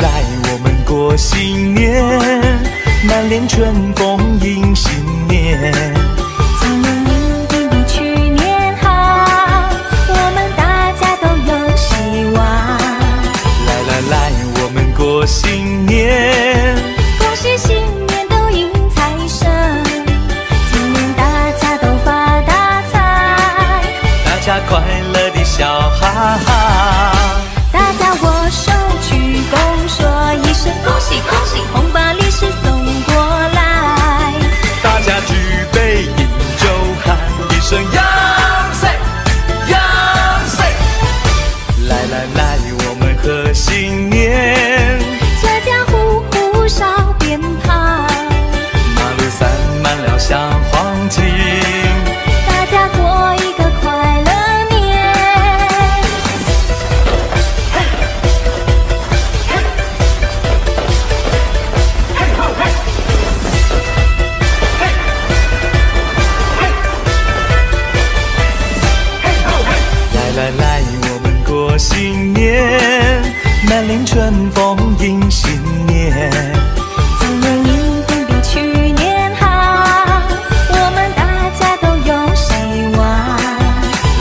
来，我们过新年，满脸春风迎新年。今年一定比去年好，我们大家都有希望。来来来，我们过新年，恭喜新年都迎财神，今年大家都发大财，大家快乐的笑哈哈。过新年，满脸春风迎新年。今年一定比去年好，我们大家都有希望。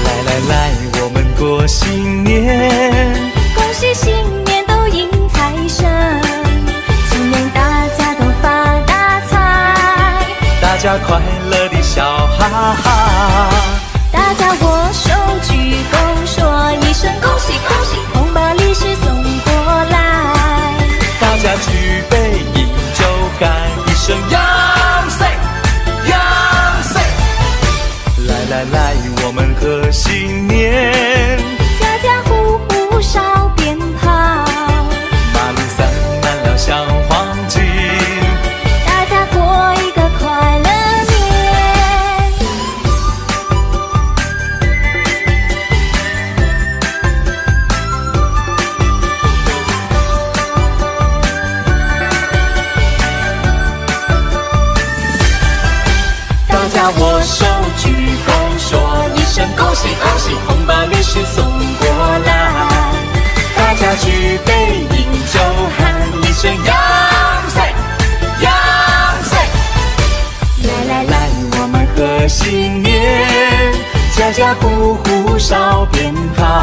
来来来，我们过新年，恭喜新年都迎财神，今年大家都发大财，大家快乐的笑哈哈。大家 Yeah. 手鞠躬说一声恭喜恭喜，红包利是送过来。大家举杯饮酒，喊一声阳岁阳岁。来来，来，我们贺新年，家家户户烧鞭炮，